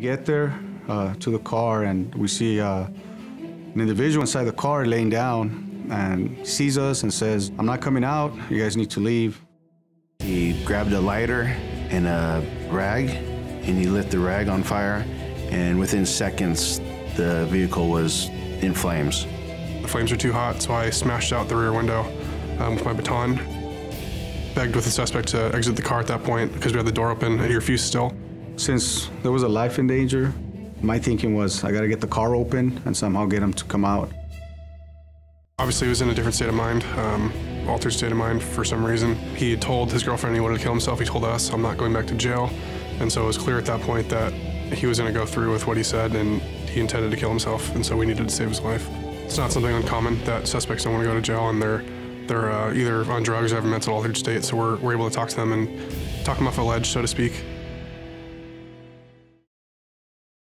We get there uh, to the car and we see uh, an individual inside the car laying down and sees us and says, I'm not coming out. You guys need to leave. He grabbed a lighter and a rag and he lit the rag on fire. And within seconds, the vehicle was in flames. The flames were too hot, so I smashed out the rear window um, with my baton. Begged with the suspect to exit the car at that point because we had the door open and he refused still. Since there was a life in danger, my thinking was I got to get the car open and somehow get him to come out. Obviously, he was in a different state of mind, um, altered state of mind for some reason. He had told his girlfriend he wanted to kill himself. He told us, I'm not going back to jail. And so it was clear at that point that he was going to go through with what he said and he intended to kill himself. And so we needed to save his life. It's not something uncommon that suspects don't want to go to jail and they're, they're uh, either on drugs or have a mental altered state. So we're, we're able to talk to them and talk them off a ledge, so to speak.